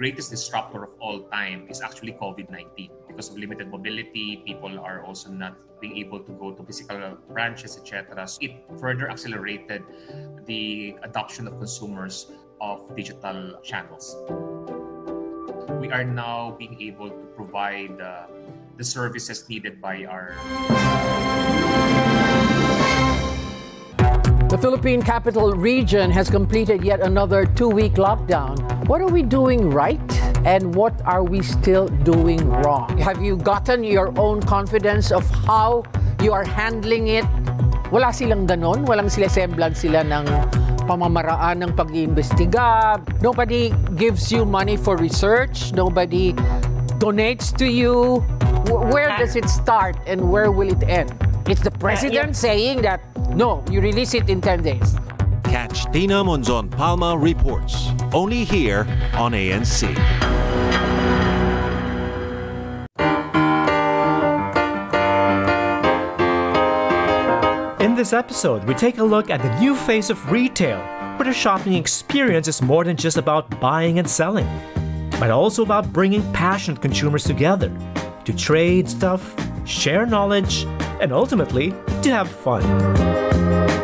greatest disruptor of all time is actually COVID-19 because of limited mobility. People are also not being able to go to physical branches, etc. So it further accelerated the adoption of consumers of digital channels. We are now being able to provide uh, the services needed by our The Philippine Capital Region has completed yet another two-week lockdown. What are we doing right and what are we still doing wrong? Have you gotten your own confidence of how you are handling it? Wala silang ganon, walang sila semblance sila ng pamamaraan ng pag-iimbestiga. Nobody gives you money for research. Nobody donates to you. Where does it start and where will it end? It's the president saying that no, you release it in 10 days. Catch Tina Monzon Palma reports only here on ANC. In this episode, we take a look at the new face of retail, where the shopping experience is more than just about buying and selling, but also about bringing passionate consumers together to trade stuff, share knowledge, and ultimately to have fun.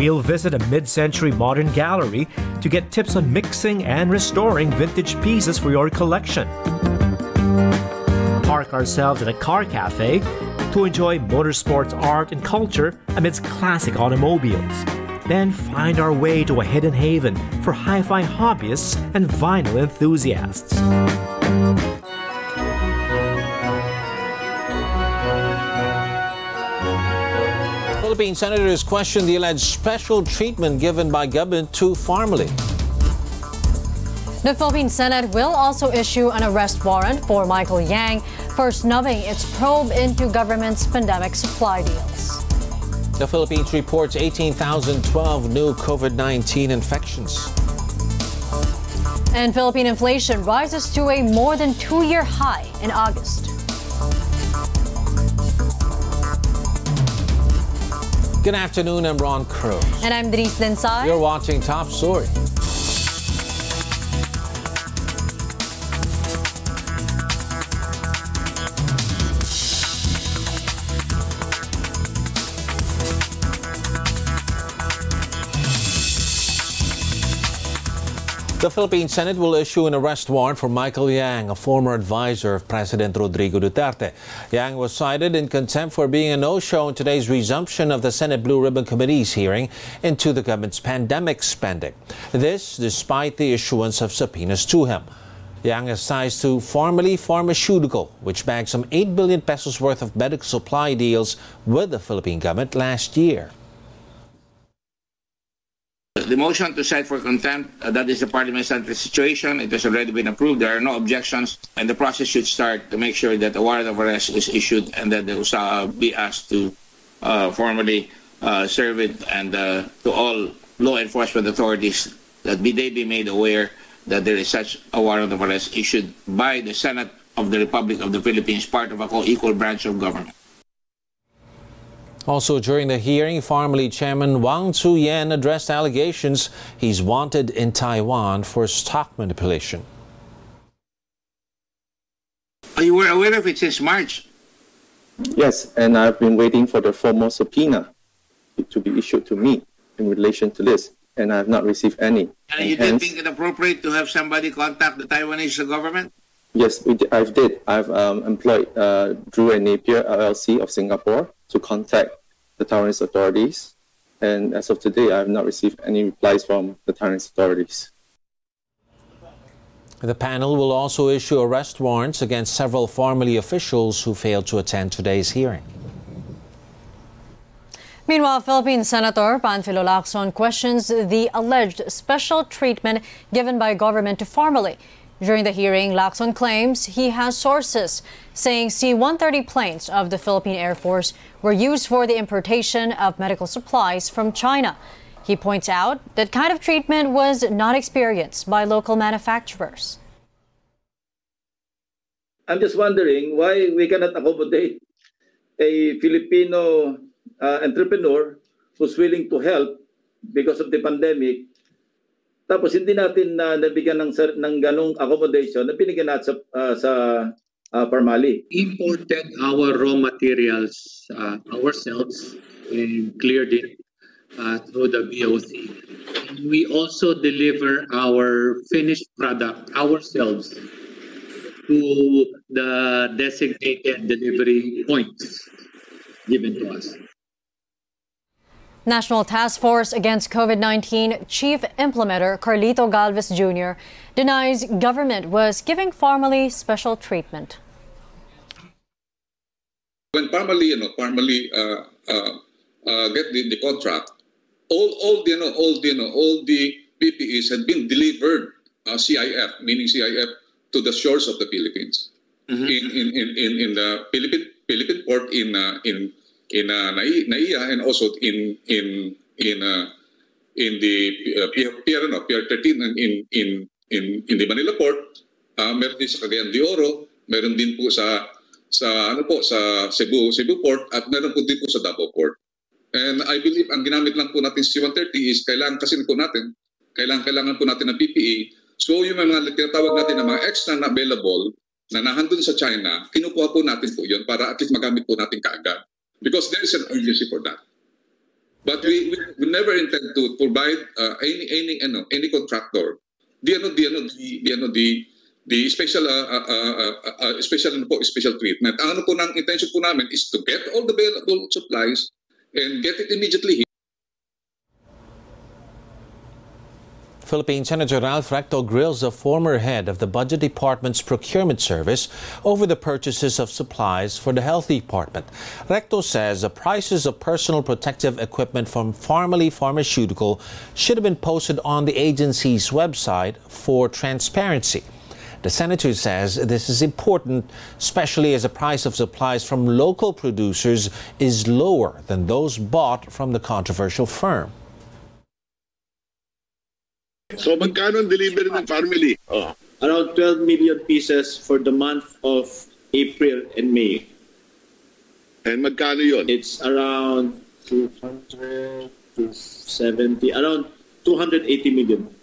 We'll visit a mid century modern gallery to get tips on mixing and restoring vintage pieces for your collection. Park ourselves at a car cafe to enjoy motorsports art and culture amidst classic automobiles. Then find our way to a hidden haven for hi fi hobbyists and vinyl enthusiasts. Philippine senators question the alleged special treatment given by government to Pharmaly. The Philippine Senate will also issue an arrest warrant for Michael Yang for snubbing its probe into government's pandemic supply deals. The Philippines reports 18,012 new COVID 19 infections. And Philippine inflation rises to a more than two year high in August. Good afternoon, I'm Ron Cruz. And I'm Dries Densay. You're watching Top Story. The Philippine Senate will issue an arrest warrant for Michael Yang, a former advisor of President Rodrigo Duterte. Yang was cited in contempt for being a no-show in today's resumption of the Senate Blue Ribbon Committee's hearing into the government's pandemic spending. This despite the issuance of subpoenas to him. Yang is ties to Pharmaly Pharmaceutical, which bagged some 8 billion pesos worth of medical supply deals with the Philippine government last year. The motion to cite for contempt, uh, that is the parliamentary situation. It has already been approved. There are no objections, and the process should start to make sure that a warrant of arrest is issued and that will uh, be asked to uh, formally uh, serve it and uh, to all law enforcement authorities that be, they be made aware that there is such a warrant of arrest issued by the Senate of the Republic of the Philippines, part of a co-equal branch of government. Also during the hearing, Pharmaly Chairman Huang Tzu-yen addressed allegations he's wanted in Taiwan for stock manipulation. You were aware of it since March? Yes, and I've been waiting for the formal subpoena to be issued to me in relation to this, and I have not received any. And, and you didn't think it appropriate to have somebody contact the Taiwanese government? Yes, I did. I've um, employed uh, Drew and Napier LLC of Singapore to contact the Taiwanese authorities. And as of today, I have not received any replies from the Taiwanese authorities. The panel will also issue arrest warrants against several Pharmaly officials who failed to attend today's hearing. Meanwhile, Philippine Senator Panfilo Lacson questions the alleged special treatment given by government to Pharmaly. During the hearing, Lacson claims he has sources saying C-130 planes of the Philippine Air Force were used for the importation of medical supplies from China. He points out that kind of treatment was not experienced by local manufacturers. I'm just wondering why we cannot accommodate a Filipino uh, entrepreneur who's willing to help because of the pandemic Tapos hindi natin na nabigyan ng ng ganong accommodation na binigyan natin sa ah, sa uh, Parmali. imported our raw materials uh, ourselves and cleared it uh, through the BOC. And we also deliver our finished product ourselves to the designated delivery points given to us. National Task Force Against COVID 19 Chief Implementer Carlito Galvez Jr. denies government was giving Pharmaly special treatment. when Pharmaly, you know, Pharmaly uh, uh, uh, get the, the contract, all, all the, you know, all the, you know, all the PPEs had been delivered uh, CIF, meaning CIF, to the shores of the Philippines. In, in, in, in, in the Philippine, Philippine port in uh, in in uh, Nai- Naiya and also in in in uh, in the uh, Pier, Pier, no, Pier 13 and in in in in the Manila port, uh, meron din sa Cagayan de Oro, meron din po sa sa ano po sa Cebu Cebu port at meron po din po sa Davao port. And I believe ang ginamit lang po natin sa C-130 is kailangan kasi po natin, kailangan kailangan po natin ng PPE. So yung mga tinatawag natin na mga extra na available na nahandun sa China, kinukuha po natin po yun para at least magamit po natin kaagad. Because there is an urgency for that. But we, we, never intend to provide uh, any any ano any contractor the ano the ano the, the ano the the special uh, uh, uh, uh, uh, special ano po special treatment. Ang ano po ng intention po namin is to get all the available supplies and get it immediately Philippine Senator Ralph Recto grills the former head of the Budget Department's procurement service over the purchases of supplies for the Health Department. Recto says the prices of personal protective equipment from Pharmaly Pharmaceutical should have been posted on the agency's website for transparency. The senator says this is important, especially as the price of supplies from local producers is lower than those bought from the controversial firm. So magkano ang delivery ng family? Oh. around 12 million pieces for the month of April and May. And magkano yun? It's around 200 to 70, around 280 million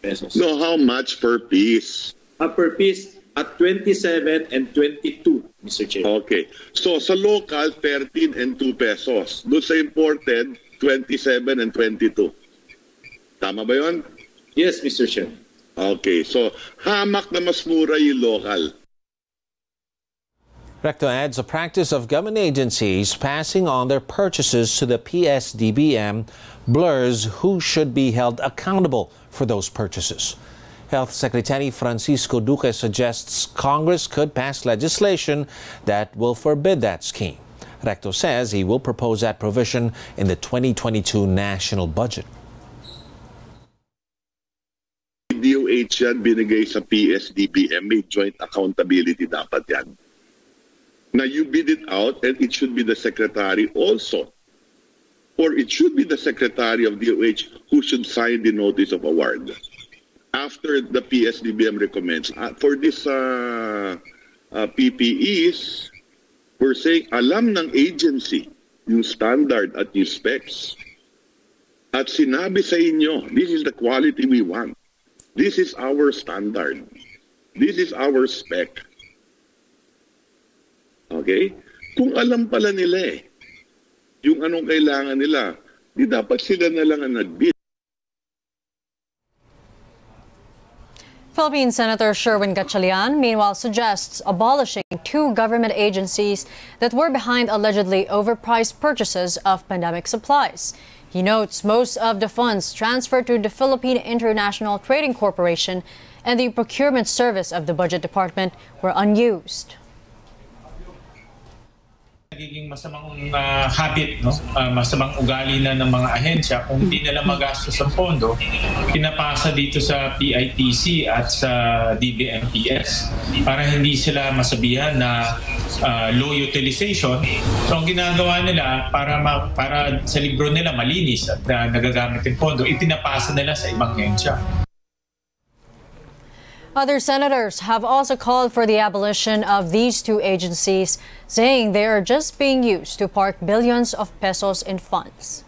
pesos. No, how much per piece? Uh, per piece at 27 and 22, Mr. Chair. Okay. So sa local, 13 and 2 pesos. Doon sa imported, 27 and 22. Tama ba yun? Yes, Mr. Chair. Okay. So hamak na mas mura yung local. Recto adds a practice of government agencies passing on their purchases to the PSDBM blurs who should be held accountable for those purchases. Health Secretary Francisco Duque suggests Congress could pass legislation that will forbid that scheme. Recto says he will propose that provision in the 2022 national budget. DOH yan binigay sa PSDBM. May joint accountability dapat yan. Now you bid it out and it should be the secretary also. Or it should be the secretary of DOH who should sign the notice of award. After the PSDBM recommends. Uh, for this uh, uh, PPEs, we're saying alam ng agency yung standard at yung specs. At sinabi sa inyo, this is the quality we want. This is our standard. This is our spec. Okay? Kung alam pala nila eh, yung anong kailangan nila, di dapat sila na lang ang nag-bid. Philippine Senator Sherwin Gatchalian, meanwhile, suggests abolishing two government agencies that were behind allegedly overpriced purchases of pandemic supplies. He notes most of the funds transferred to the Philippine International Trading Corporation and the procurement service of the Budget Department were unused. Nagiging masamang uh, habit, no? Uh, masamang ugali na ng mga ahensya kung hindi nila magastos ang pondo, pinapasa dito sa PITC at sa DBMPS para hindi sila masabihan na uh, low utilization. So ang ginagawa nila para ma- para sa libro nila malinis at uh, nagagamit yung pondo, ipinapasa nila sa ibang ahensya. Other senators have also called for the abolition of these two agencies, saying they are just being used to park billions of pesos in funds.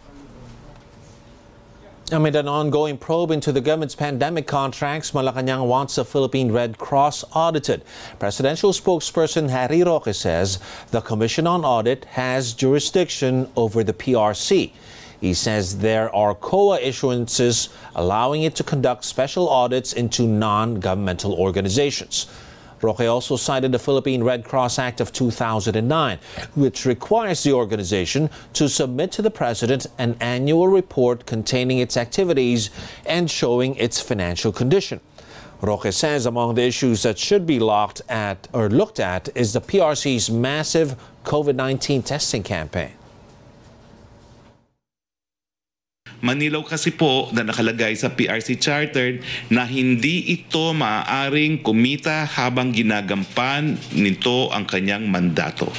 Amid an ongoing probe into the government's pandemic contracts, Malacanang wants the Philippine Red Cross audited. Presidential spokesperson Harry Roque says the Commission on Audit has jurisdiction over the PRC. He says there are COA issuances allowing it to conduct special audits into non-governmental organizations. Roque also cited the Philippine Red Cross Act of 2009, which requires the organization to submit to the president an annual report containing its activities and showing its financial condition. Roque says among the issues that should be looked at or looked at is the PRC's massive COVID-19 testing campaign. Manilaw kasi po na nakalagay sa PRC Charter na hindi ito maaaring kumita habang ginagampan nito ang kanyang mandato.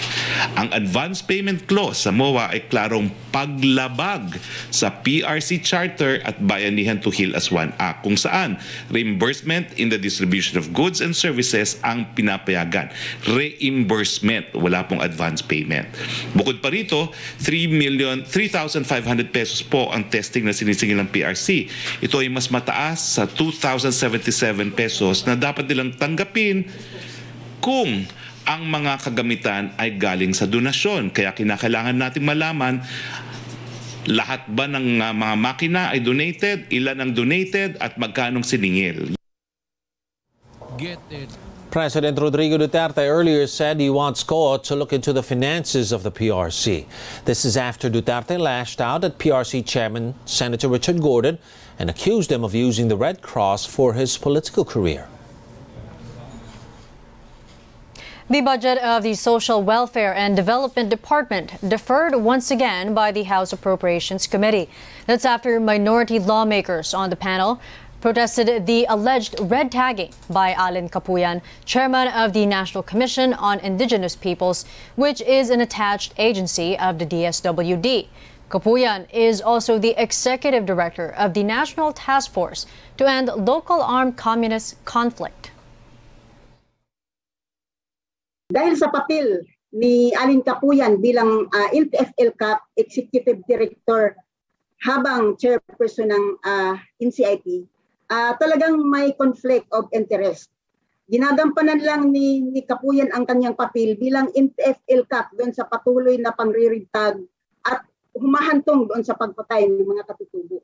Ang advance payment clause sa MOA ay klarong paglabag sa PRC Charter at Bayanihan to Heal as One Act kung saan reimbursement in the distribution of goods and services ang pinapayagan. Reimbursement, wala pong advance payment. Bukod pa rito, 3 million 3,500 pesos po ang test testing na sinisingil ng PRC. Ito ay mas mataas sa 2,077 pesos na dapat nilang tanggapin kung ang mga kagamitan ay galing sa donasyon. Kaya kinakailangan natin malaman lahat ba ng uh, mga makina ay donated, ilan ang donated at magkanong siningil. Get it. President Rodrigo Duterte earlier said he wants COA to look into the finances of the PRC. This is after Duterte lashed out at PRC Chairman Senator Richard Gordon and accused him of using the Red Cross for his political career. The budget of the Social Welfare and Development Department deferred once again by the House Appropriations Committee. That's after minority lawmakers on the panel protested the alleged red tagging by Allen Capuyan, chairman of the National Commission on Indigenous Peoples, which is an attached agency of the DSWD. Capuyan is also the executive director of the National Task Force to End Local Armed Communist Conflict. Dahil sa papel ni Allen Capuyan bilang uh, NTF-ELCAC Executive Director habang chairperson ng uh, NCIP, uh, talagang may conflict of interest. Ginagampanan lang ni, ni Kapuyan ang kanyang papel bilang MTFL Cup doon sa patuloy na pangririgtag at humahantong doon sa pagpatay ng mga katutubo.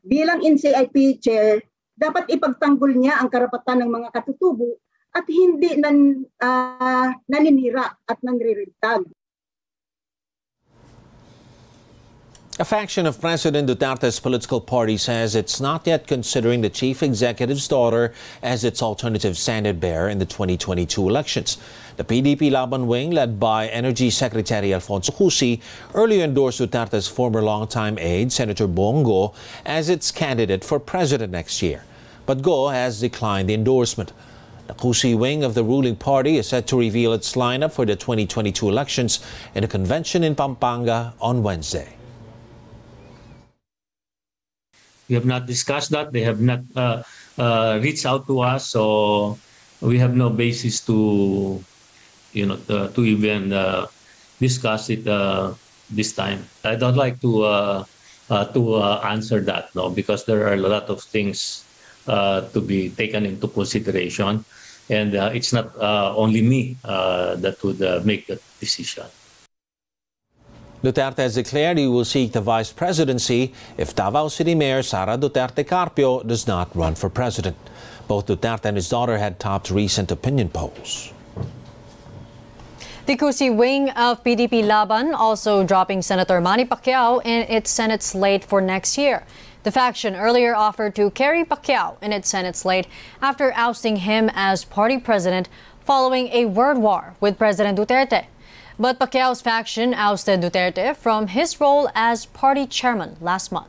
Bilang NCIP chair, dapat ipagtanggol niya ang karapatan ng mga katutubo at hindi nan, uh, naninira at nanririgtag. A faction of President Duterte's political party says it's not yet considering the chief executive's daughter as its alternative standard bearer in the 2022 elections. The PDP Laban wing, led by Energy Secretary Alfonso Cusi, earlier endorsed Duterte's former longtime aide, Senator Bong Go, as its candidate for president next year. But Go has declined the endorsement. The Cusi wing of the ruling party is set to reveal its lineup for the 2022 elections in a convention in Pampanga on Wednesday. We have not discussed that. They have not uh, uh, reached out to us, so we have no basis to, you know, to, to even uh, discuss it uh, this time. I don't like to uh, uh, to answer that, no, because there are a lot of things to be taken into consideration, and it's not only me that would make the decision. Duterte has declared he will seek the vice presidency if Davao City Mayor Sara Duterte Carpio does not run for president. Both Duterte and his daughter had topped recent opinion polls. The Cusi wing of PDP Laban also dropping Senator Manny Pacquiao in its Senate slate for next year. The faction earlier offered to carry Pacquiao in its Senate slate after ousting him as party president following a word war with President Duterte. But Pacquiao's faction ousted Duterte from his role as party chairman last month.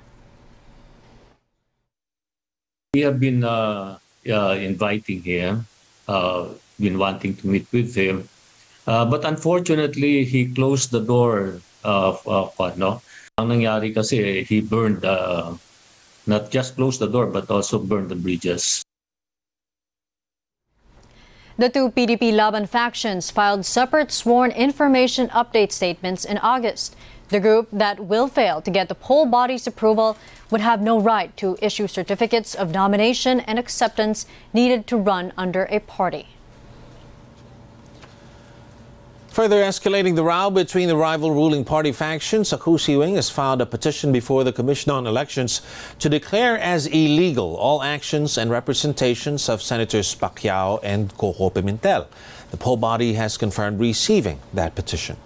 We have been uh, uh, inviting him, uh, been wanting to meet with him. Uh, but unfortunately, he closed the door of uh, no? Ang nangyari kasi, he burned, uh, not just closed the door, but also burned the bridges. The two PDP Laban factions filed separate sworn information update statements in August. The group that will fail to get the poll body's approval would have no right to issue certificates of nomination and acceptance needed to run under a party. Further escalating the row between the rival ruling party factions, Sa Kung Siu-Wing has filed a petition before the Commission on Elections to declare as illegal all actions and representations of Senators Pacquiao and Coco Pimentel. The poll body has confirmed receiving that petition.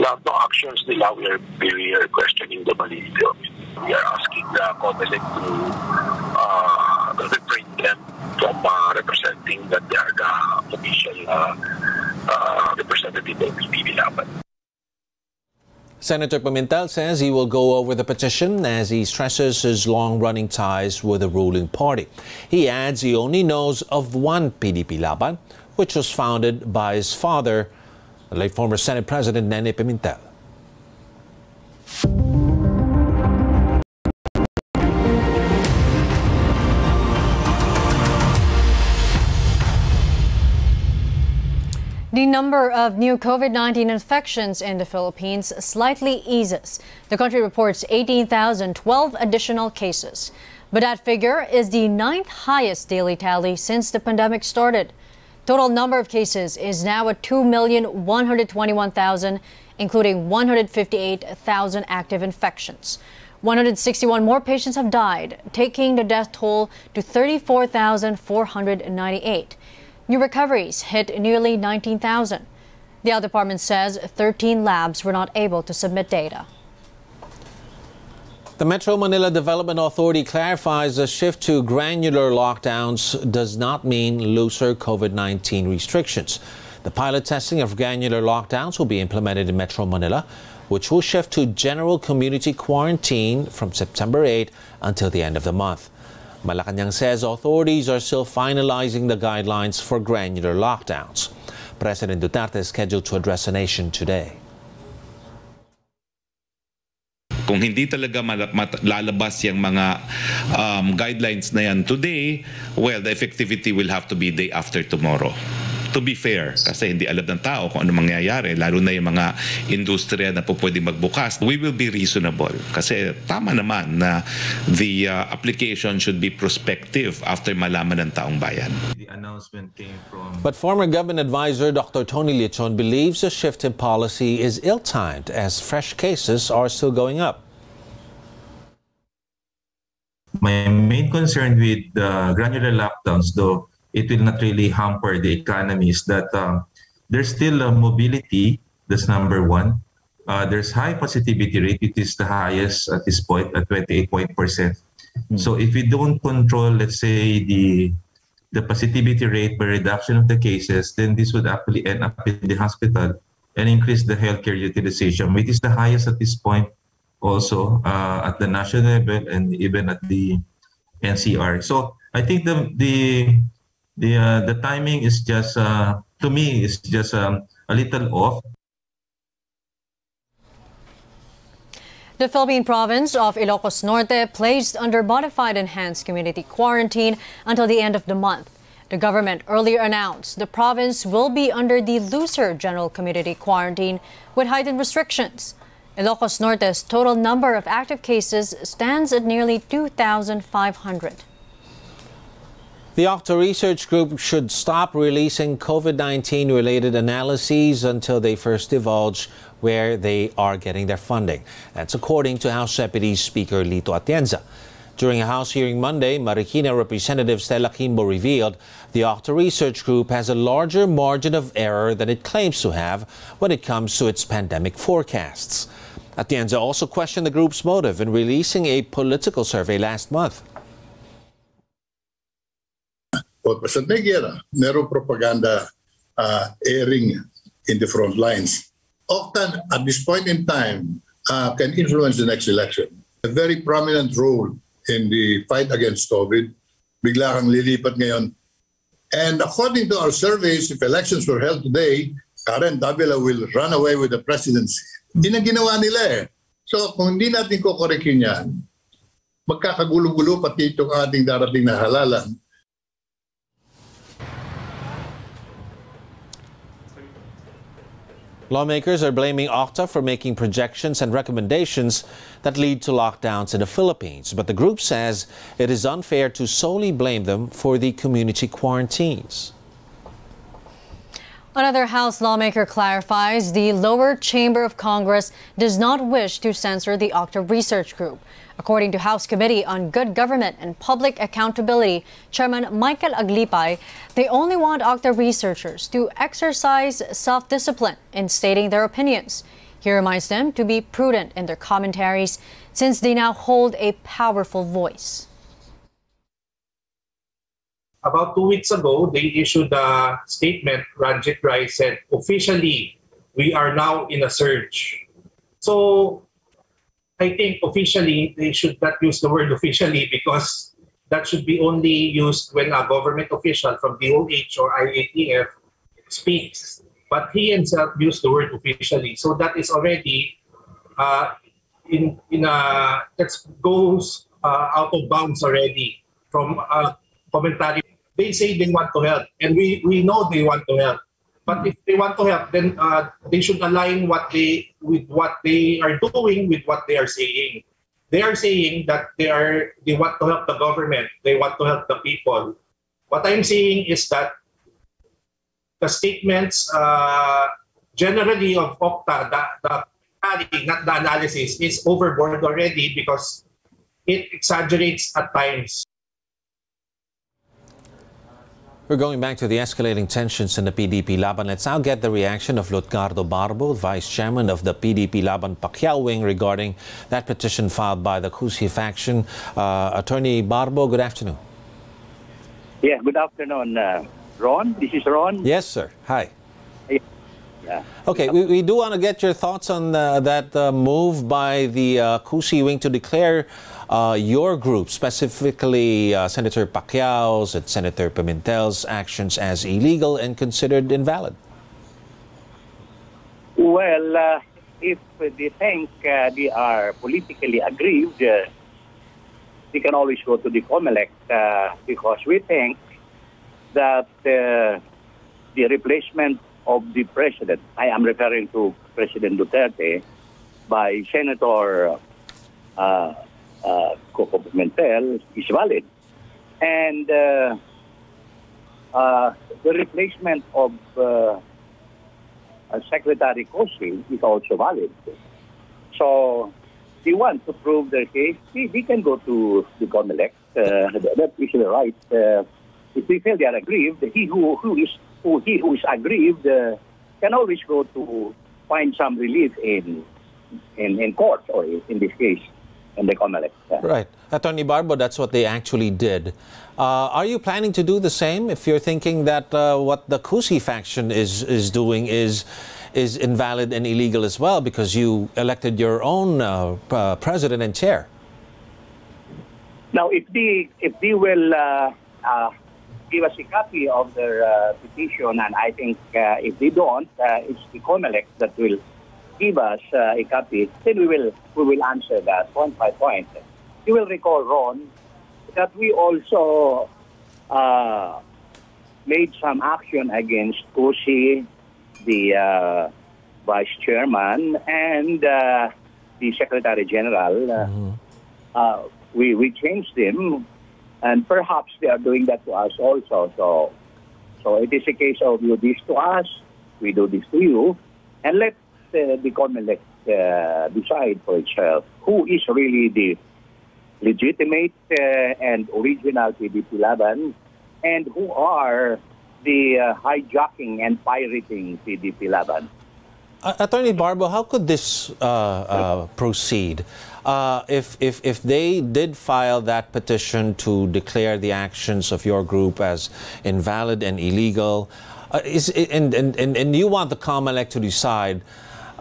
lahat ng actions we are, we are questioning the validity of it. We are asking the COMELEC to uh, representing they official uh, uh, representative of Laban. Senator Pimentel says he will go over the petition as he stresses his long running ties with the ruling party. He adds he only knows of one PDP Laban, which was founded by his father, the late former Senate President Nene Pimentel. The number of new COVID 19 infections in the Philippines slightly eases. The country reports 18,012 additional cases. But that figure is the ninth highest daily tally since the pandemic started. Total number of cases is now at 2,121,000, including 158,000 active infections. 161 more patients have died, taking the death toll to 34,498. New recoveries hit nearly 19,000. The health department says 13 labs were not able to submit data. The Metro Manila Development Authority clarifies the shift to granular lockdowns does not mean looser COVID 19 restrictions. The pilot testing of granular lockdowns will be implemented in Metro Manila, which will shift to general community quarantine from September 8 until the end of the month. Malacanang says authorities are still finalizing the guidelines for granular lockdowns. President Duterte is scheduled to address the nation today. Kung hindi talaga lalabas yung mga um, guidelines na yan today, well, the effectivity will have to be day after tomorrow to be fair, kasi hindi alam ng tao kung ano mangyayari, lalo na yung mga industriya na po pwede magbukas, we will be reasonable. Kasi tama naman na the uh, application should be prospective after malaman ng taong bayan. The announcement came from... But former government advisor Dr. Tony Lechon believes the shift in policy is ill-timed as fresh cases are still going up. My main concern with the granular lockdowns, though, it will not really hamper the economy is that um, there's still a mobility. That's number one. Uh, there's high positivity rate. It is the highest at this point at 28 percent. Mm-hmm. So if we don't control, let's say the the positivity rate by reduction of the cases, then this would actually end up in the hospital and increase the healthcare utilization, which is the highest at this point also uh, at the national level and even at the NCR. So I think the the the uh, the timing is just uh, to me is just um, a little off. The Philippine province of Ilocos Norte placed under modified enhanced community quarantine until the end of the month. The government earlier announced the province will be under the looser general community quarantine with heightened restrictions. Ilocos Norte's total number of active cases stands at nearly 2,500. The Octa Research Group should stop releasing COVID 19 related analyses until they first divulge where they are getting their funding. That's according to House Deputy Speaker Lito Atienza. During a House hearing Monday, Marikina Representative Stella Quimbo revealed the Octa Research Group has a larger margin of error than it claims to have when it comes to its pandemic forecasts. Atienza also questioned the group's motive in releasing a political survey last month. O sa Negera, merong propaganda uh, airing in the front lines. Octan, at this point in time, uh, can influence the next election. A very prominent role in the fight against COVID. Bigla kang lilipat ngayon. And according to our surveys, if elections were held today, Karen Davila will run away with the presidency. Hindi na ginawa nila eh. So kung hindi natin kukorekin yan, magkakagulo-gulo pati itong ating darating na halalan. Lawmakers are blaming Octa for making projections and recommendations that lead to lockdowns in the Philippines. But the group says it is unfair to solely blame them for the community quarantines. Another House lawmaker clarifies the lower chamber of Congress does not wish to censor the Octa Research Group. According to House Committee on Good Government and Public Accountability Chairman Michael Aglipay, they only want Octa researchers to exercise self-discipline in stating their opinions. He reminds them to be prudent in their commentaries since they now hold a powerful voice about two weeks ago, they issued a statement. Ranjit Rye said, officially, we are now in a surge. So I think officially, they should not use the word officially because that should be only used when a government official from DOH or IATF speaks. But he himself used the word officially. So that is already uh, in, in a, that goes uh, out of bounds already from a commentary they say they want to help, and we, we know they want to help. But if they want to help, then uh, they should align what they with what they are doing with what they are saying. They are saying that they are they want to help the government, they want to help the people. What I'm saying is that the statements uh, generally of Octa, the, the not the analysis, is overboard already because it exaggerates at times. We're going back to the escalating tensions in the PDP Laban. Let's now get the reaction of Lutgardo Barbo, Vice Chairman of the PDP Laban Pacquiao wing regarding that petition filed by the Cusi faction. Uh, Attorney Barbo, good afternoon. Yeah, good afternoon, uh, Ron. This is Ron. Yes, sir. Hi. Yeah. Okay, we, we do want to get your thoughts on uh, that uh, move by the uh, Cusi wing to declare uh, your group, specifically uh, Senator Pacquiao's and Senator Pimentel's actions as illegal and considered invalid? Well, uh, if they think uh, they are politically aggrieved, uh, they can always go to the COMELEC uh, because we think that the replacement of the president, I am referring to President Duterte, by Senator uh, uh, Coco Pimentel is valid. And uh, uh, the replacement of uh, Secretary Cusi is also valid. So they want to prove their case, they can go to the COMELEC. Uh, that is the right. If they feel they are aggrieved, he who, who is who he who is aggrieved can always go to find some relief in in, in court or in this case in the COMELEC. Right. Attorney Barbo, that's what they actually did. Uh, are you planning to do the same if you're thinking that uh, what the Cusi faction is, is doing is, is invalid and illegal as well because you elected your own uh, uh president and chair? Now, if they, if they will uh, uh, give us a copy of their petition, and I think if they don't, it's the COMELEC that will give us uh, a copy, then we will we will answer that point by point. You will recall, Ron, that we also uh, made some action against Cusi, the uh, vice chairman, and uh, the secretary general. Mm-hmm. Uh, we we changed them, and perhaps they are doing that to us also. So, so it is a case of you do this to us, we do this to you, and let uh, the COMELEC uh, decide for itself who is really the legitimate uh, and original PDP Laban and who are the uh, hijacking and pirating PDP Laban. Uh, Attorney Barbo, how could this uh, uh, proceed? Uh, if, if, if they did file that petition to declare the actions of your group as invalid and illegal, is, and, and, and, and you want the COMELEC to decide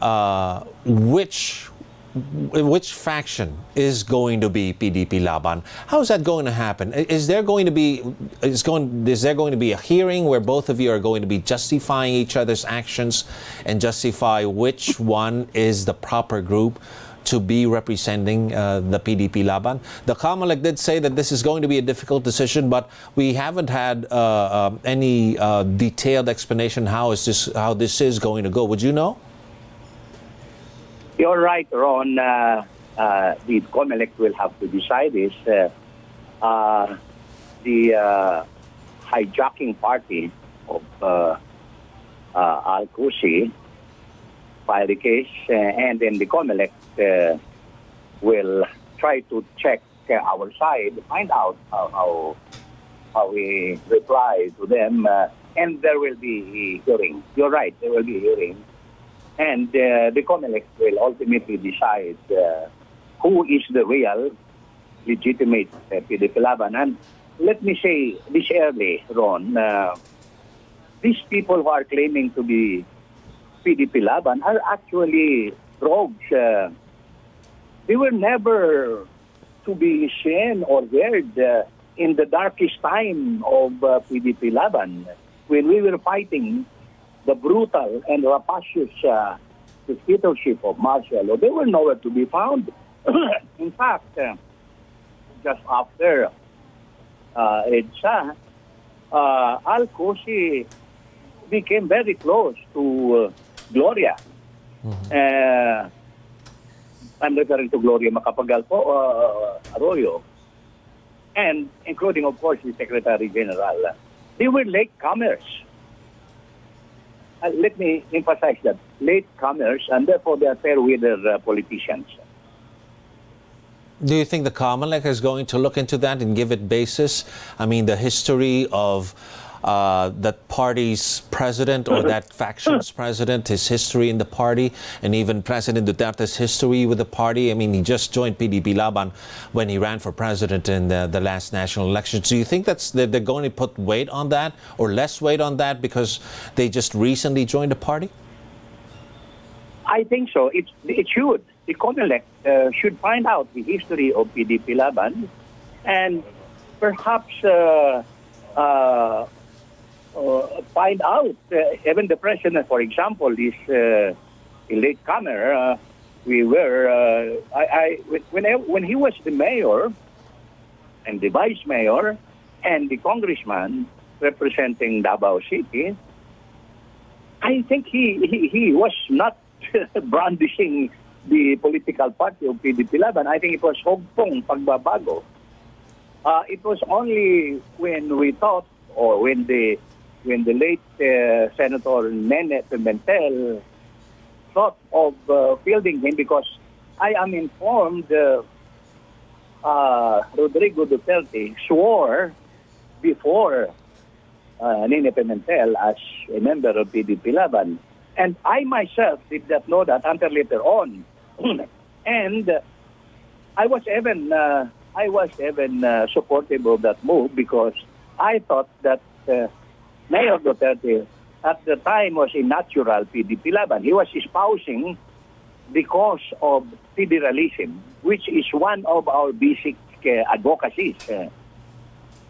uh, which which faction is going to be PDP Laban? How is that going to happen? Is there going to be is going is there going to be a hearing where both of you are going to be justifying each other's actions and justify which one is the proper group? to be representing uh, the PDP Laban. The COMELEC did say that this is going to be a difficult decision, but we haven't had uh, uh, any detailed explanation how is this how this is going to go. Would you know? You're right, Ron. Uh, uh, the COMELEC will have to decide this. Uh, uh, the uh, hijacking party of uh, Al Cusi filed the case, and then the COMELEC will try to check our side, find out how, how, how we reply to them, and there will be hearing. You're right, there will be hearing. And uh, the COMELEC will ultimately decide uh, who is the real legitimate uh, PDP Laban. And let me say this early, Ron, uh, these people who are claiming to be PDP Laban are actually rogues. Uh, they were never to be seen or heard uh, in the darkest time of uh, PDP Laban when we were fighting the brutal and rapacious uh, dictatorship of Marcelo. They were nowhere to be found. in fact, uh, just after uh, EDSA, uh, Al Qusi became very close to uh, Gloria. Uh, I'm referring to Gloria Macapagal po, uh, Arroyo, and including, of course, the Secretary General. They were latecomers. Uh, let me emphasize that latecomers, and therefore they are fair weather uh, politicians. Do you think the COMELEC is going to look into that and give it basis? I mean, the history of uh, that party's president or that faction's president, his history in the party, and even President Duterte's history with the party. I mean, he just joined PDP Laban when he ran for president in the, the last national elections. Do you think that's that they're going to put weight on that or less weight on that because they just recently joined the party? I think so. It, it should. The COMELEC uh, should find out the history of PDP Laban and perhaps uh, uh, find out, uh, even the president, for example, is uh, a latecomer. Uh, we were, uh, I, I, when, I, when he was the mayor and the vice mayor and the congressman representing Davao City, I think he, he, he was not brandishing the political party of PDP Laban. I think it was Hugpong pagbabago. Uh, it was only when we thought, or when the when the late uh, Senator Nene Pimentel thought of uh, fielding him, because I am informed uh, uh, Rodrigo Duterte swore before uh, Nene Pimentel as a member of PDP Laban. And I myself did not know that until later on. and I was even uh, I was even uh, supportive of that move because I thought that uh, Mayor Duterte at the time was a natural PDP Laban. He was espousing the cause of federalism, which is one of our basic uh, advocacies. Uh,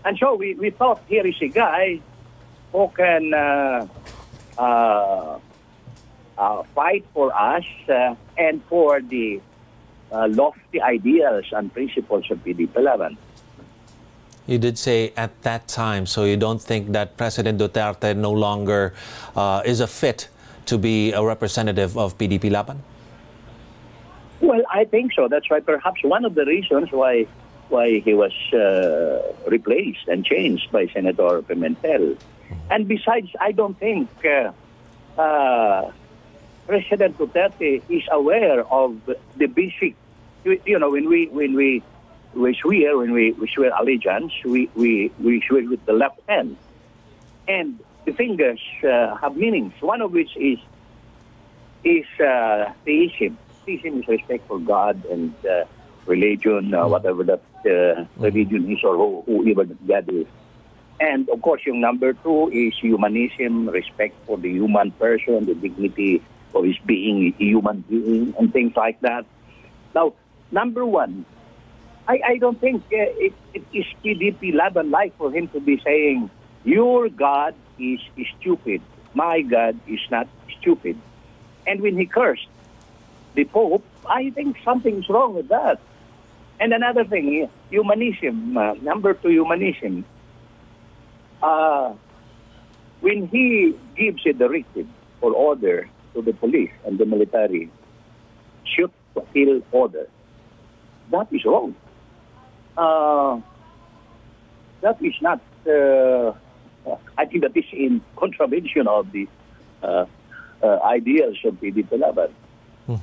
and so we, we thought here is a guy who can uh, uh, uh, fight for us uh, and for the uh, lofty ideals and principles of PDP Laban. You did say at that time, so you don't think that President Duterte no longer uh, is a fit to be a representative of PDP Laban? Well, I think so. That's why perhaps one of the reasons why why he was uh, replaced and changed by Senator Pimentel. And besides, I don't think uh, uh, President Duterte is aware of the basic. You know, when we when we we swear when we, we swear allegiance, we, we we swear with the left hand, and the fingers uh, have meanings. One of which is is uh, theism. Theism is respect for God and uh, religion, uh, whatever that uh, religion is or who, whoever that God is. And of course, yung number two is humanism, respect for the human person, the dignity of his being, a human being, and things like that. Now, number one, I, I don't think uh, it, it is PDP Laban life for him to be saying, your God is, is stupid, my God is not stupid. And when he cursed the Pope, I think something's wrong with that. And another thing, humanism, uh, number two, humanism. Uh, when he gives a directive or order to the police and the military shoot kill order. That is wrong. Uh, that is not. Uh, I think that is in contravention of the uh, uh, ideals of PDP Laban.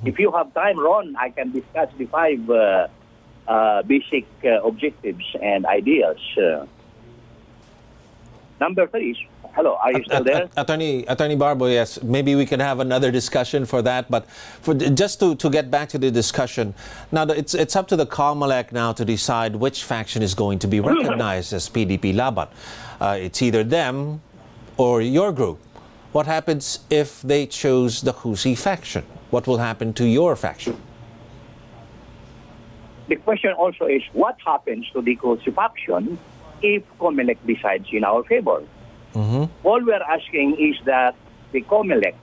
If you have time, Ron, I can discuss the five uh, uh, basic uh, objectives and ideas. Uh, number three is, hello, are you still there? Attorney Attorney Barbo, yes, maybe we can have another discussion for that. But for just to, to get back to the discussion, now it's it's up to the COMELEC now to decide which faction is going to be recognized as PDP Laban. Uh, it's either them or your group. What happens if they choose the Cusi faction? What will happen to your faction? The question also is, what happens to the Cusi faction if COMELEC decides in our favor? All we're asking is that the COMELEC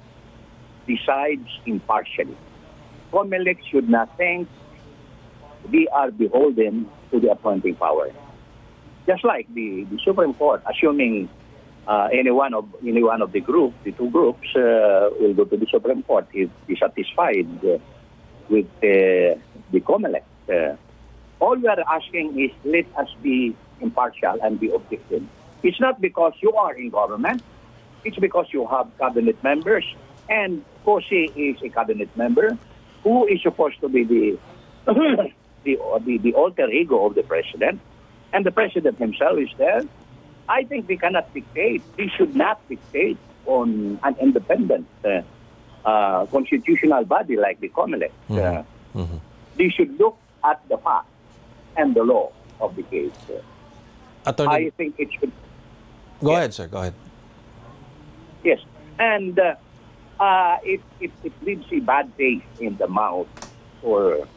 decides impartially. COMELEC should not think we are beholden to the appointing power. Just like the, the Supreme Court, assuming uh, any one of any one of the group, the two groups, uh, will go to the Supreme Court if dissatisfied uh, with uh, the COMELEC. Uh, all we are asking is let us be impartial and be objective. It's not because you are in government. It's because you have cabinet members, and Cusi is a cabinet member who is supposed to be the the, the the alter ego of the president, and the president himself is there. I think we cannot dictate. We should not dictate on an independent uh, uh, constitutional body like the COMELEC. Uh, they should look at the facts and the law of the case. Attorney, I think it should go ahead, sir. Go ahead. Yes. And uh, uh, it, it, it leaves a bad taste in the mouth for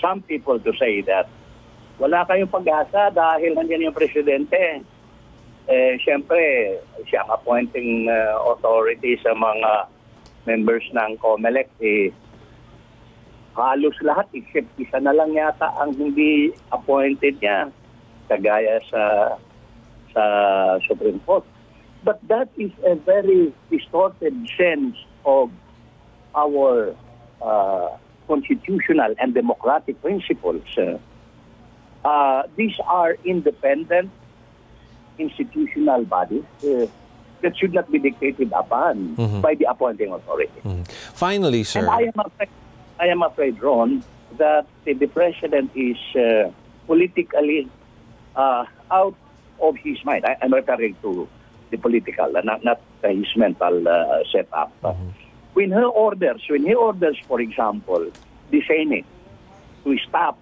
some people to say that wala kayong pag-asa dahil nandiyan yung presidente. Eh, Siyempre, siya ang appointing uh, authority sa mga members ng COMELEC. Eh, halos lahat except isa na lang yata ang hindi appointed niya kagaya sa sa Supreme Court. But that is a very distorted sense of our uh, constitutional and democratic principles. Uh, these are independent institutional bodies uh, that should not be dictated upon Mhm. by the appointing authority. Finally, sir. And I am afraid, I am afraid, Ron, that the, the president is uh, politically uh, out of his mind. I, I'm referring to the political, uh, not not his mental uh, setup. When he orders, when he orders, for example, the Senate to stop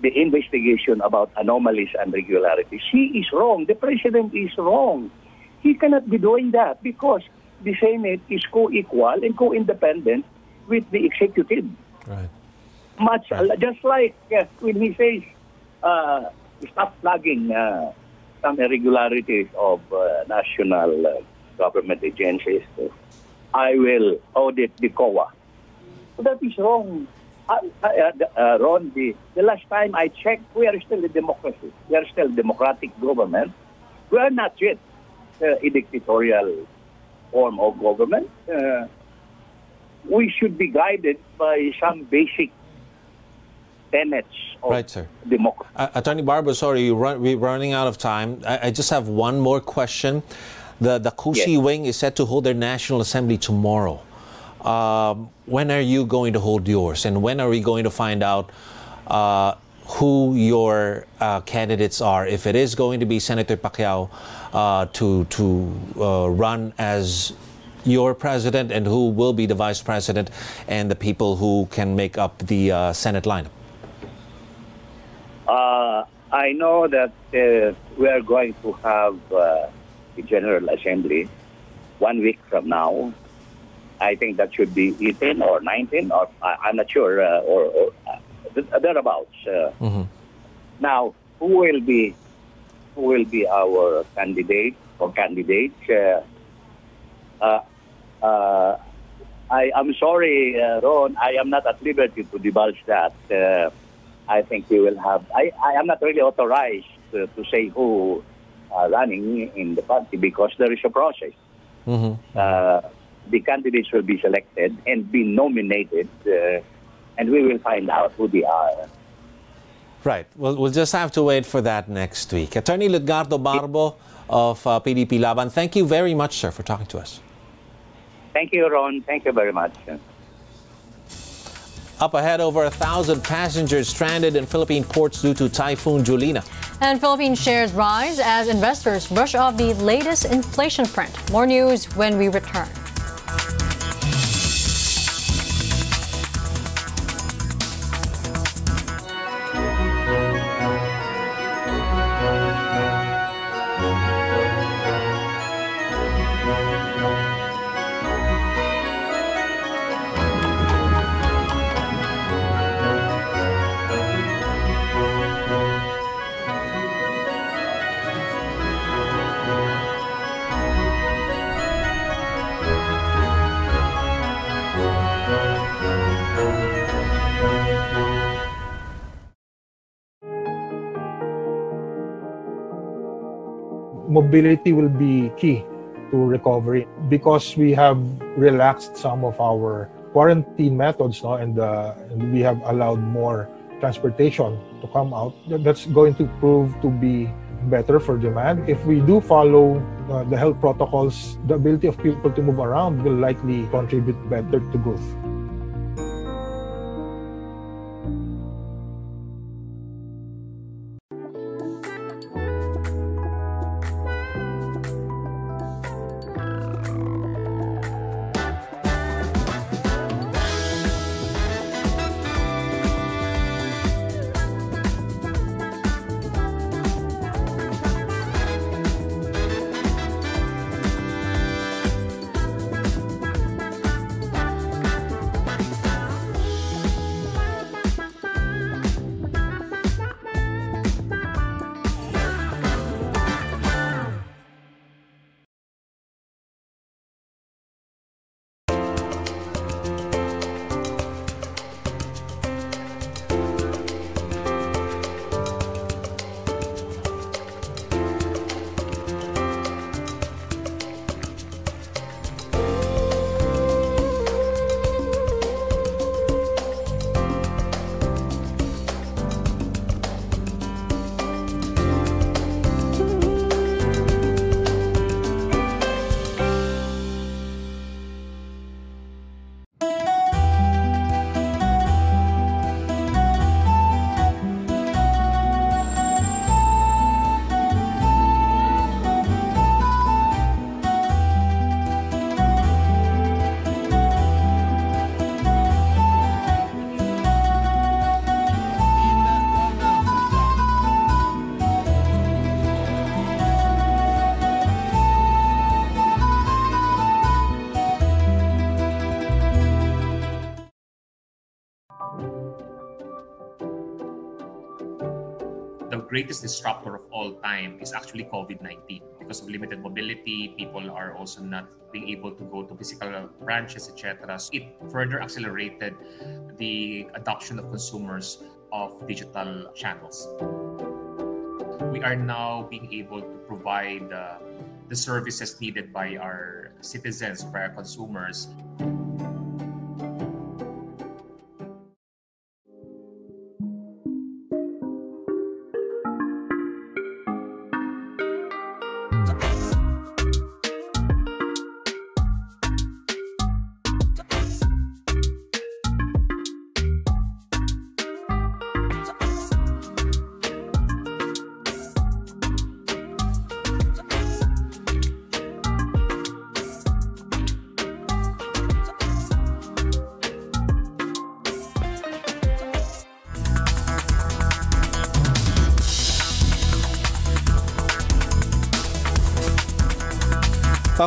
the investigation about anomalies and irregularities, he is wrong. The president is wrong. He cannot be doing that because the Senate is co-equal and co-independent with the executive. Right. Much just like uh, when he says, uh, stop flagging uh, some irregularities of uh, national uh, government agencies. I will audit the COA. That is wrong. Uh, uh, uh, Ron, the, the last time I checked, we are still a democracy. We are still a democratic government. We are not yet uh, a dictatorial form of government. Uh, we should be guided by some basic tenets of Right, sir. democracy. Uh, Attorney Barbo, sorry, run, we're running out of time. I, I just have one more question. The the Cusi wing is set to hold their National Assembly tomorrow. Um, when are you going to hold yours, and when are we going to find out uh, who your uh, candidates are? If it is going to be Senator Pacquiao uh, to to uh, run as your president, and who will be the vice president, and the people who can make up the uh, Senate lineup. Uh, I know that uh, we are going to have uh, the General Assembly one week from now. I think that should be 18 or 19, or I, I'm not sure, uh, or, or uh, thereabouts. Uh, Now, who will be who will be our candidate or candidates? Uh, uh, uh, I am sorry, uh, Ron. I am not at liberty to divulge that. Uh, I think we will have. I, I am not really authorized to, to say who are running in the party because there is a process. Uh, the candidates will be selected and be nominated, uh, and we will find out who they are. Right. Well, we'll just have to wait for that next week. Attorney Lutgardo Barbo of uh, PDP Laban, thank you very much, sir, for talking to us. Thank you, Ron. Thank you very much. Up ahead, over a thousand passengers stranded in Philippine ports due to Typhoon Jolina. And Philippine shares rise as investors brush off the latest inflation print. More news when we return. Mobility will be key to recovery because we have relaxed some of our quarantine methods and, uh, and we have allowed more transportation to come out. That's going to prove to be better for demand. If we do follow uh, the health protocols, the ability of people to move around will likely contribute better to growth. Greatest disruptor of all time is actually COVID-19. Because of limited mobility, people are also not being able to go to physical branches, etc. So it further accelerated the adoption of consumers of digital channels. We are now being able to provide uh, the services needed by our citizens, by our consumers.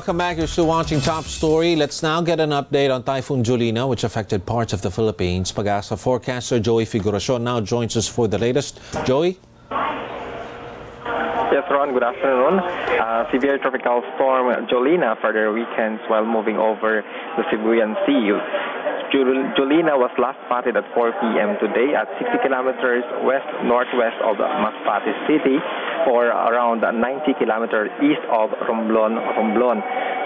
Welcome back. You're still watching Top Story. Let's now get an update on Typhoon Jolina, which affected parts of the Philippines. Pagasa forecaster Joey Figuracion now joins us for the latest. Joey? Yes, Ron, good afternoon. Uh, severe tropical storm Jolina further weakens while moving over the Sibuyan Sea. Jolina was last spotted at 4 p.m. today at 60 kilometers west-northwest of Masbate City or around 90 kilometers east of Romblon. Romblon.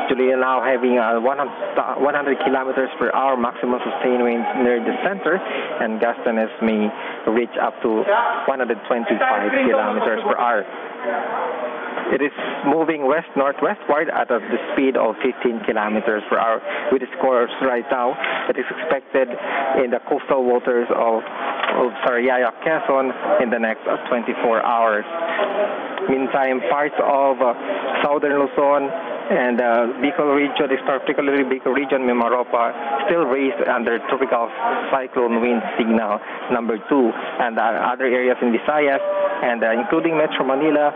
Jolina now having uh, 100, 100 kilometers per hour maximum sustained wind near the center, and gustiness may reach up to 125 kilometers per hour. It is moving west northwestward at the speed of 15 kilometers per hour. With its course right now, it is expected in the coastal waters of, of Sariaya, Quezon in the next 24 hours. Meantime, parts of uh, southern Luzon and uh, Bicol region, particularly Bicol region, Mimaropa, still raised under tropical cyclone wind signal number two, and uh, other areas in Visayas, and uh, including Metro Manila,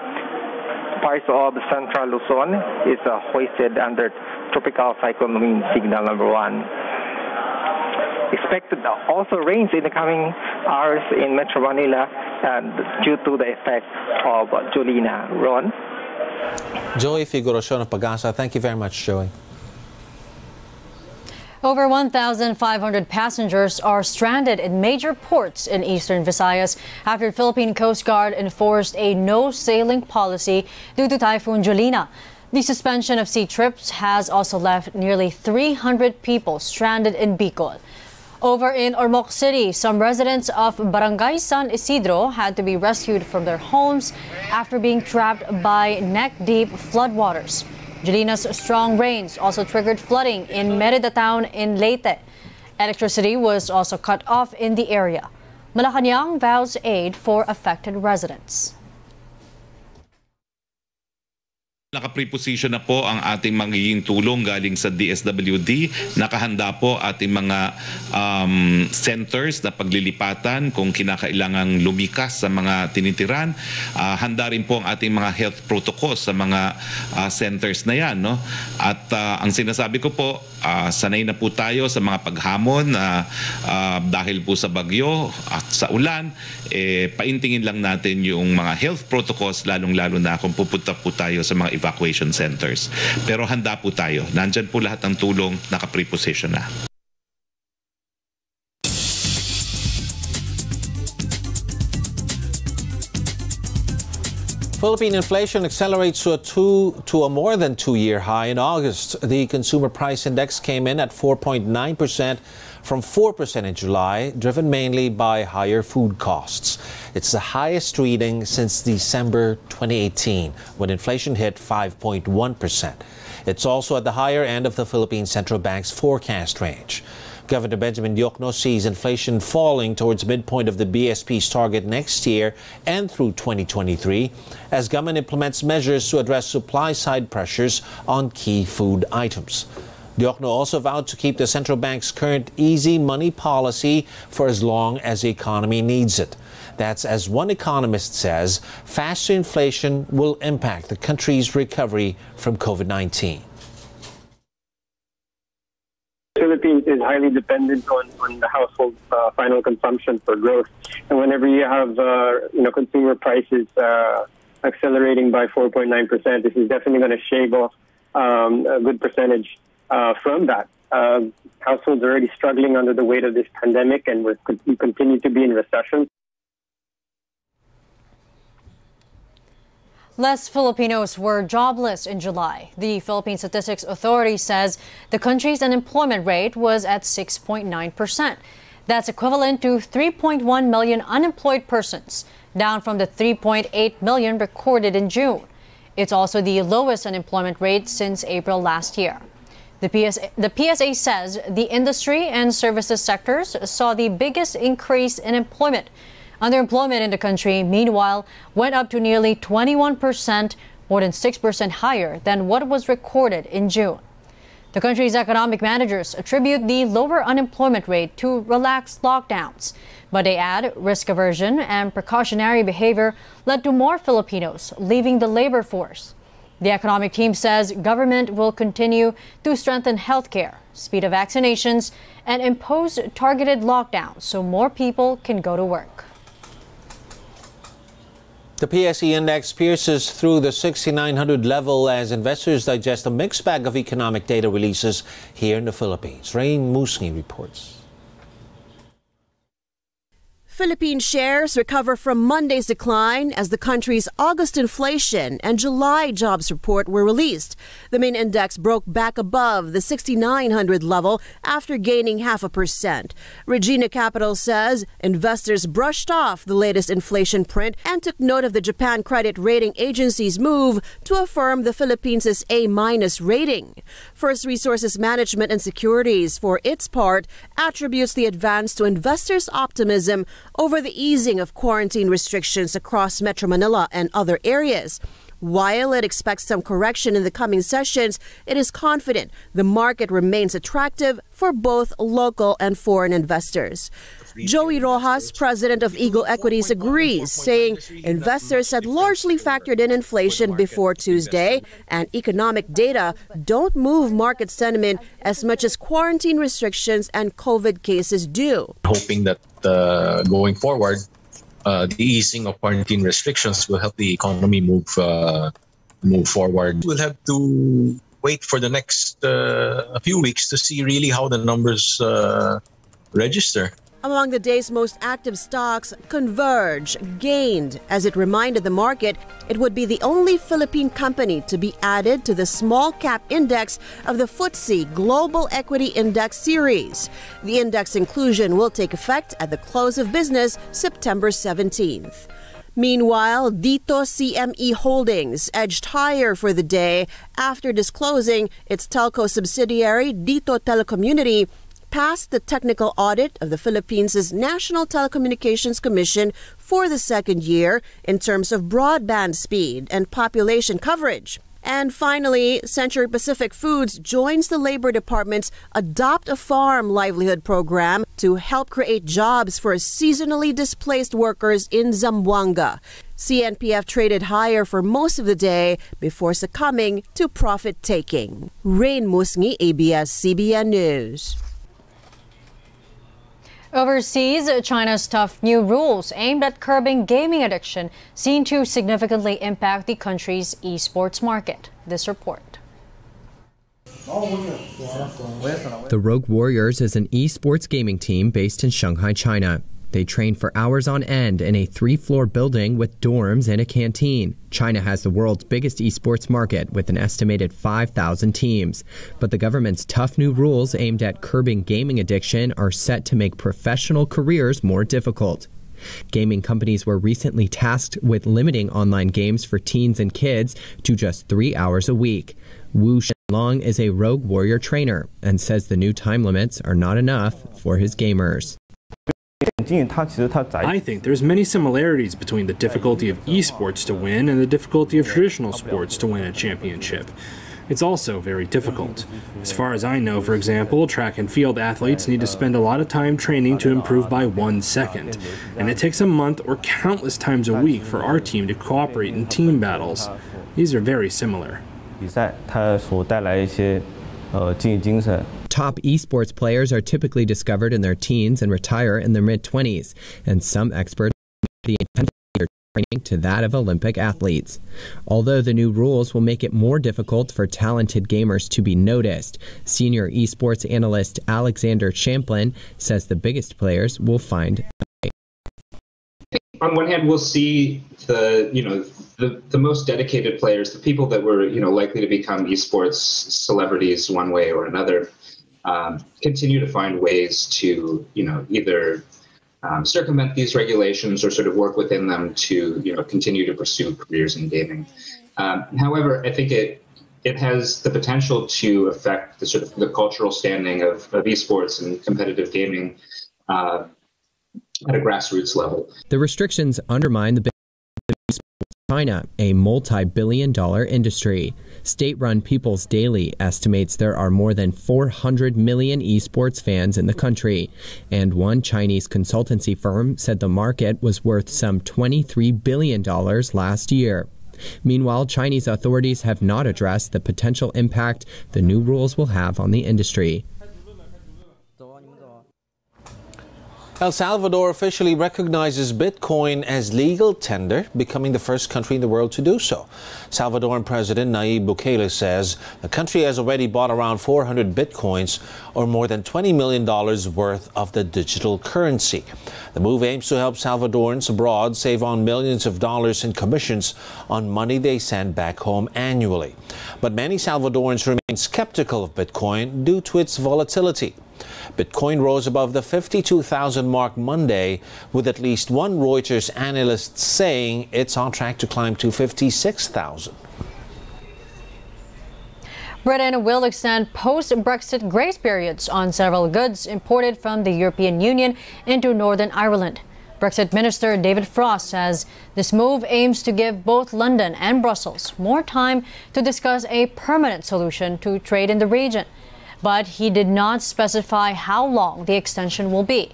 parts of central Luzon is uh, hoisted under tropical cyclone wind signal number one. Expected also rains in the coming hours in Metro Manila and due to the effect of Jolina. Ron? Joey Figuracion of Pagasa, thank you very much, Joey. Over 1,500 passengers are stranded in major ports in eastern Visayas after Philippine Coast Guard enforced a no sailing policy due to Typhoon Jolina. The suspension of sea trips has also left nearly 300 people stranded in Bicol. Over in Ormoc City, some residents of Barangay San Isidro had to be rescued from their homes after being trapped by neck-deep floodwaters. Jolina's strong rains also triggered flooding in Merida town in Leyte. Electricity was also cut off in the area. Malacanang vows aid for affected residents. Naka-preposition na po ang ating magiging tulong galing sa DSWD. Nakahanda po ating mga um, centers na paglilipatan kung kinakailangang lumikas sa mga tinitiran. Uh, handa rin po ang ating mga health protocols sa mga uh, centers na yan. No? At uh, ang sinasabi ko po, uh, sanay na po tayo sa mga paghamon uh, uh, dahil po sa bagyo at sa ulan. Eh, paintingin lang natin yung mga health protocols lalong-lalo na kung pupunta po tayo sa mga evacuation centers. Pero handa po tayo. Nandyan po lahat ng tulong, naka-preposition na. Philippine inflation accelerates to a two to a more than two-year high in August. The consumer price index came in at 4.9 percent from 4 percent in July, driven mainly by higher food costs. It's the highest reading since December 2018, when inflation hit 5.1 percent. It's also at the higher end of the Philippine Central Bank's forecast range. Governor Benjamin Diokno sees inflation falling towards midpoint of the BSP's target next year and through 2023 as government implements measures to address supply side pressures on key food items. Diokno also vowed to keep the central bank's current easy money policy for as long as the economy needs it. That's as one economist says, faster inflation will impact the country's recovery from COVID 19. Philippines is highly dependent on, on the household uh, final consumption for growth. And whenever you have uh, you know consumer prices uh, accelerating by 4.9%, this is definitely going to shave off um, a good percentage uh, from that. Uh, households are already struggling under the weight of this pandemic, and we're, we continue to be in recession. Less Filipinos were jobless in July. The Philippine Statistics Authority says the country's unemployment rate was at 6.9%. That's equivalent to 3.1 million unemployed persons, down from the 3.8 million recorded in June. It's also the lowest unemployment rate since April last year. The PSA, the PSA says the industry and services sectors saw the biggest increase in employment Underemployment in the country, meanwhile, went up to nearly 21%, more than 6% higher than what was recorded in June. The country's economic managers attribute the lower unemployment rate to relaxed lockdowns, but they add risk aversion and precautionary behavior led to more Filipinos leaving the labor force. The economic team says government will continue to strengthen healthcare, speed of vaccinations, and impose targeted lockdowns so more people can go to work. The PSE index pierces through the 6,900 level as investors digest a mixed bag of economic data releases here in the Philippines. Rain Musngi reports. Philippine shares recover from Monday's decline as the country's August inflation and July jobs report were released. The main index broke back above the 6,900 level after gaining half a percent. Regina Capital says investors brushed off the latest inflation print and took note of the Japan Credit Rating Agency's move to affirm the Philippines' A minus rating. First Resources Management and Securities, for its part, attributes the advance to investors' optimism over the easing of quarantine restrictions across Metro Manila and other areas. While it expects some correction in the coming sessions, it is confident the market remains attractive for both local and foreign investors. Joey Roxas, president of Eagle Equities, agrees, saying investors had largely factored in inflation before Tuesday, and economic data don't move market sentiment as much as quarantine restrictions and COVID cases do. Hoping that uh, going forward, uh, the easing of quarantine restrictions will help the economy move uh, move forward. We'll have to wait for the next uh, a few weeks to see really how the numbers uh, register. Among the day's most active stocks, Converge gained as it reminded the market it would be the only Philippine company to be added to the small cap index of the FTSE Global Equity Index series. The index inclusion will take effect at the close of business September 17th. Meanwhile, Dito CME Holdings edged higher for the day after disclosing its telco subsidiary Dito Telecommunity passed the technical audit of the Philippines' National Telecommunications Commission for the second year in terms of broadband speed and population coverage. And finally, Century Pacific Foods joins the Labor Department's Adopt a Farm livelihood program to help create jobs for seasonally displaced workers in Zamboanga. CNPF traded higher for most of the day before succumbing to profit taking. Rain Musngi, ABS-CBN News. Overseas, China's tough new rules aimed at curbing gaming addiction seem to significantly impact the country's esports market. This report. The Rogue Warriors is an esports gaming team based in Shanghai, China. They train for hours on end in a three floor building with dorms and a canteen. China has the world's biggest esports market with an estimated 5,000 teams. But the government's tough new rules aimed at curbing gaming addiction are set to make professional careers more difficult. Gaming companies were recently tasked with limiting online games for teens and kids to just three hours a week. Wu Shenlong is a Rogue Warrior trainer and says the new time limits are not enough for his gamers. I think there's many similarities between the difficulty of esports to win and the difficulty of traditional sports to win a championship. It's also very difficult. As far as I know, for example, track and field athletes need to spend a lot of time training to improve by one second. And it takes a month or countless times a week for our team to cooperate in team battles. These are very similar. 比赛它所带来一些呃竞技精神。 Top esports players are typically discovered in their teens and retire in their mid 20s, and some experts the intensity of training to that of Olympic athletes. Although the new rules will make it more difficult for talented gamers to be noticed, senior esports analyst Alexander Champlin says the biggest players will find on one hand, we'll see the you know the the most dedicated players, the people that were you know likely to become esports celebrities one way or another, um, continue to find ways to you know either um, circumvent these regulations or sort of work within them to you know continue to pursue careers in gaming. Um, however, I think it it has the potential to affect the sort of the cultural standing of, of esports and competitive gaming uh, at a grassroots level. The restrictions undermine the China, a multi billion dollar industry. State run People's Daily estimates there are more than 400 million esports fans in the country. And one Chinese consultancy firm said the market was worth some $23 billion last year. Meanwhile, Chinese authorities have not addressed the potential impact the new rules will have on the industry. El Salvador officially recognizes Bitcoin as legal tender, becoming the first country in the world to do so. Salvadoran President Nayib Bukele says the country has already bought around 400 Bitcoins, or more than $20 million worth of the digital currency. The move aims to help Salvadorans abroad save on millions of dollars in commissions on money they send back home annually. But many Salvadorans remain skeptical of Bitcoin due to its volatility. Bitcoin rose above the 52,000 mark Monday, with at least one Reuters analyst saying it's on track to climb to 56,000. Britain will extend post Brexit grace periods on several goods imported from the European Union into Northern Ireland. Brexit Minister David Frost says this move aims to give both London and Brussels more time to discuss a permanent solution to trade in the region but he did not specify how long the extension will be.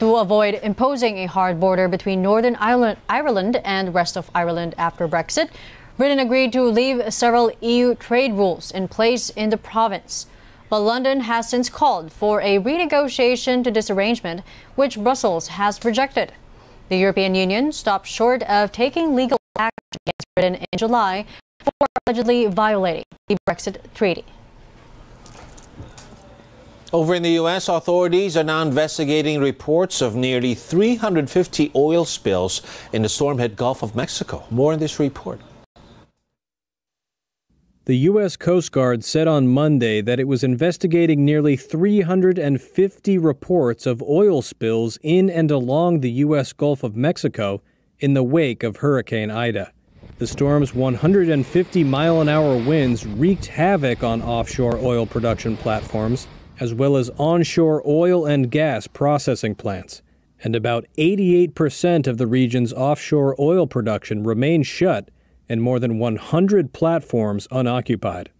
To avoid imposing a hard border between Northern Ireland and the rest of Ireland after Brexit, Britain agreed to leave several EU trade rules in place in the province. But London has since called for a renegotiation to this arrangement, which Brussels has rejected. The European Union stopped short of taking legal action against Britain in July for allegedly violating the Brexit treaty. Over in the U.S., authorities are now investigating reports of nearly 350 oil spills in the storm hit Gulf of Mexico. More in this report. The U.S. Coast Guard said on Monday that it was investigating nearly 350 reports of oil spills in and along the U.S. Gulf of Mexico in the wake of Hurricane Ida. The storm's 150 mile an hour winds wreaked havoc on offshore oil production platforms as well as onshore oil and gas processing plants, and about 88% of the region's offshore oil production remains shut and more than 100 platforms unoccupied.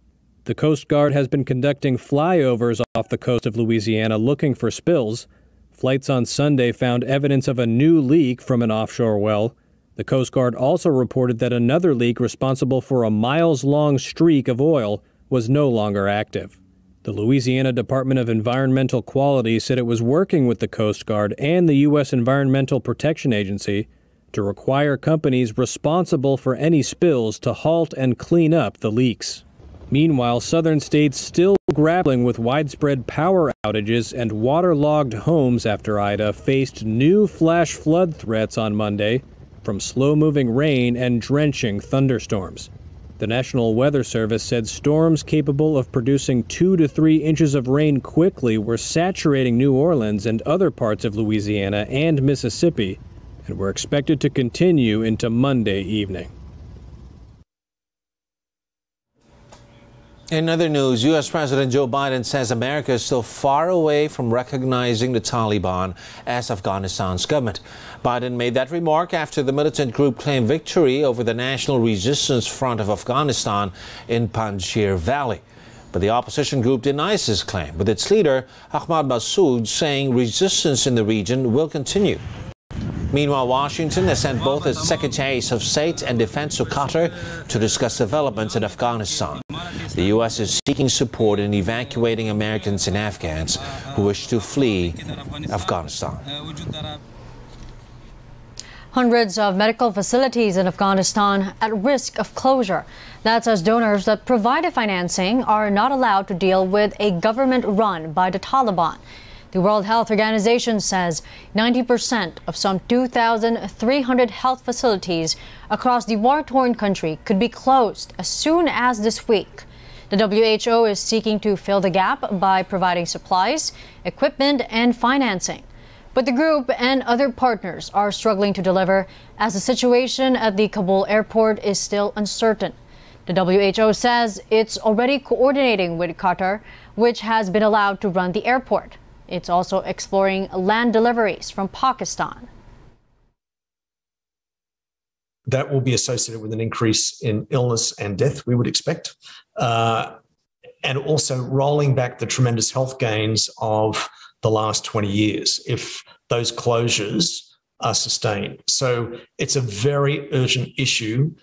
The Coast Guard has been conducting flyovers off the coast of Louisiana looking for spills. Flights on Sunday found evidence of a new leak from an offshore well. The Coast Guard also reported that another leak responsible for a miles long streak of oil was no longer active. The Louisiana Department of Environmental Quality said it was working with the Coast Guard and the U.S. Environmental Protection Agency to require companies responsible for any spills to halt and clean up the leaks. Meanwhile, southern states still grappling with widespread power outages and waterlogged homes after Ida faced new flash flood threats on Monday from slow moving rain and drenching thunderstorms. The National Weather Service said storms capable of producing two to three inches of rain quickly were saturating New Orleans and other parts of Louisiana and Mississippi and were expected to continue into Monday evening. In other news, U.S. President Joe Biden says America is still far away from recognizing the Taliban as Afghanistan's government. Biden made that remark after the militant group claimed victory over the National Resistance Front of Afghanistan in Panjshir Valley. But the opposition group denies this claim, with its leader, Ahmad Massoud, saying resistance in the region will continue. Meanwhile, Washington has sent both its secretaries of state and defense to Qatar to discuss developments in Afghanistan. The U.S. is seeking support in evacuating Americans and Afghans who wish to flee Afghanistan. Hundreds of medical facilities in Afghanistan at risk of closure. That's as donors that provided financing are not allowed to deal with a government run by the Taliban. The World Health Organization says 90% of some 2,300 health facilities across the war torn country could be closed as soon as this week. The WHO is seeking to fill the gap by providing supplies, equipment, and financing. But the group and other partners are struggling to deliver as the situation at the Kabul airport is still uncertain. The WHO says it's already coordinating with Qatar, which has been allowed to run the airport. It's also exploring land deliveries from Pakistan. That will be associated with an increase in illness and death, we would expect. Uh, and also rolling back the tremendous health gains of the last 20 years if those closures are sustained. So it's a very urgent issue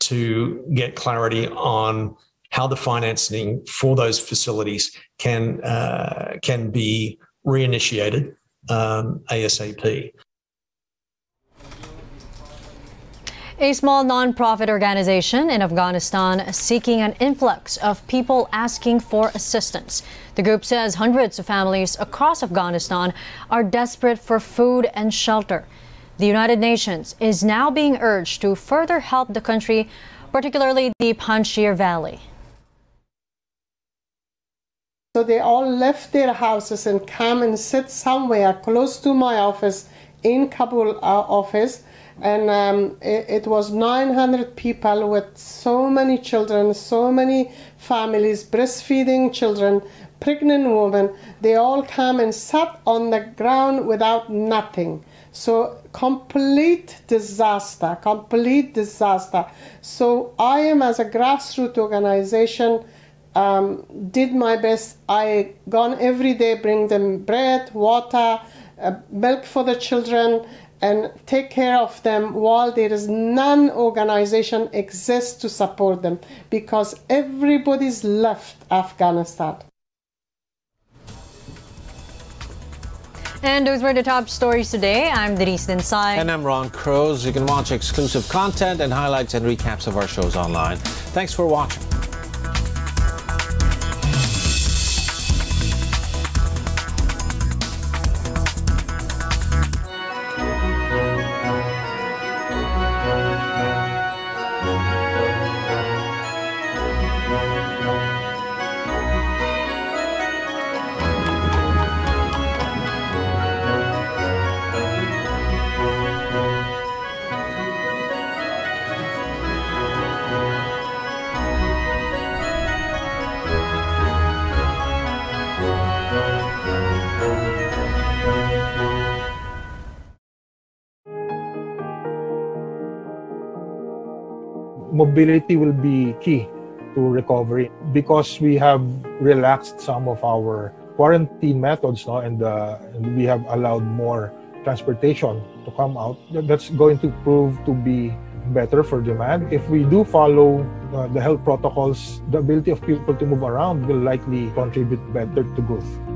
to get clarity on how the financing for those facilities can uh, can be reinitiated um, ASAP. A small non-profit organization in Afghanistan seeking an influx of people asking for assistance. The group says hundreds of families across Afghanistan are desperate for food and shelter. The United Nations is now being urged to further help the country, particularly the Panjshir Valley. So they all left their houses and come and sit somewhere close to my office in Kabul uh, office and um, it, it, was 900 people with so many children, so many families, breastfeeding children, pregnant women. They all come and sat on the ground without nothing. So complete disaster, complete disaster. So I am as a grassroots organization. Um, did my best. I gone every day, bring them bread, water, uh, milk for the children, and take care of them while there is none organization exists to support them because everybody's left Afghanistan. And those were the top stories today. I'm Denise Dinsay. And I'm Ron Cruz. You can watch exclusive content and highlights and recaps of our shows online. Thanks for watching. Mobility will be key to recovery because we have relaxed some of our quarantine methods no, and, uh, and we have allowed more transportation to come out. That's going to prove to be better for demand. If we do follow uh, the health protocols, the ability of people to move around will likely contribute better to growth.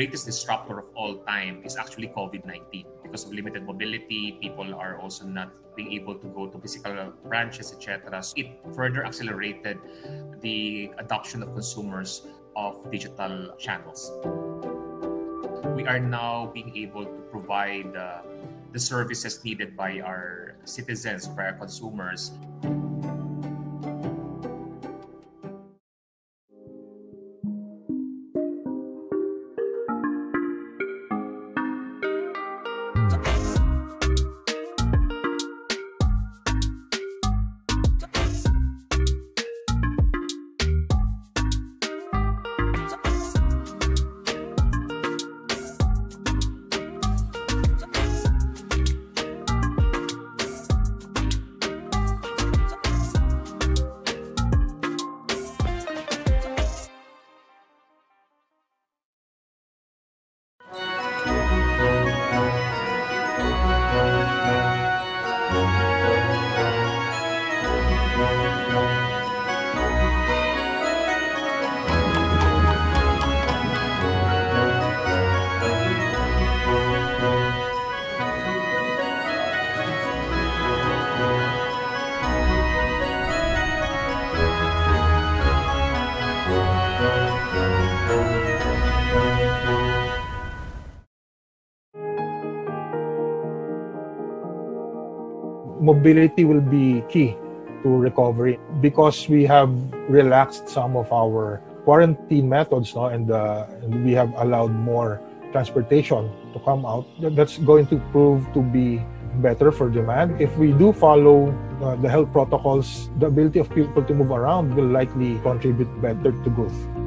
Greatest disruptor of all time is actually COVID-19 because of limited mobility. People are also not being able to go to physical branches, etc. So it further accelerated the adoption of consumers of digital channels. We are now being able to provide uh, the services needed by our citizens, by our consumers. Mobility will be key to recovery because we have relaxed some of our quarantine methods no, and, uh, and we have allowed more transportation to come out. That's going to prove to be better for demand. If we do follow uh, the health protocols, the ability of people to move around will likely contribute better to growth.